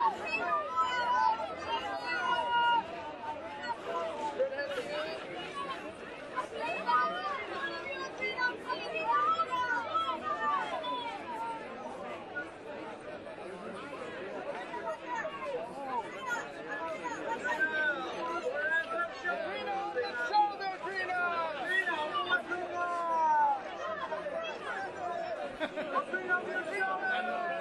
Let's bring up New Zealand!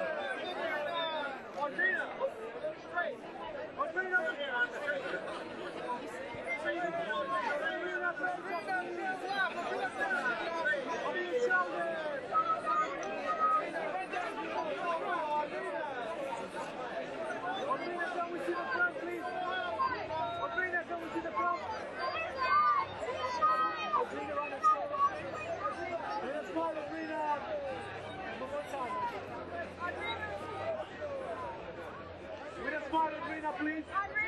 Marina, please.